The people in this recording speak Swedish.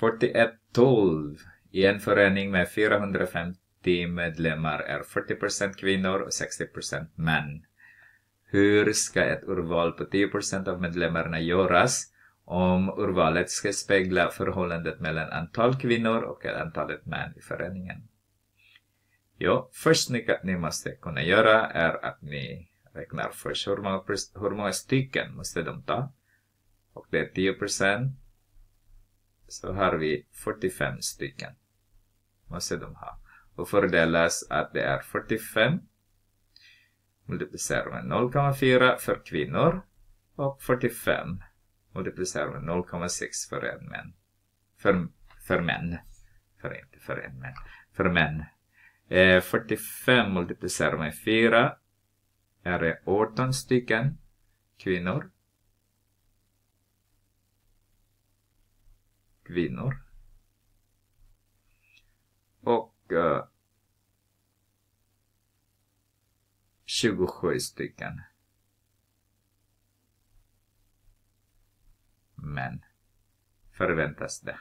4112. I en förening med 450 medlemmar är 40% kvinnor och 60% män. Hur ska ett urval på 10% av medlemmarna göras om urvalet ska spegla förhållandet mellan antal kvinnor och antalet män i föreningen? Jo, först ni, ni måste kunna göra är att ni räknar först hur många, hur många stycken måste de ta. Och det är 10% så har vi 45 stycken. Måste de ha. Och fördelas att det är 45 multiplicerar med 0,4 för kvinnor och 45 multiplicerar med 0,6 för en män. För, för män. För inte för en män. För män. Eh, 45 multiplicerar med 4 är det 18 stycken kvinnor. Kvinnor. Och eh, uh, 27 stycken män förväntas det.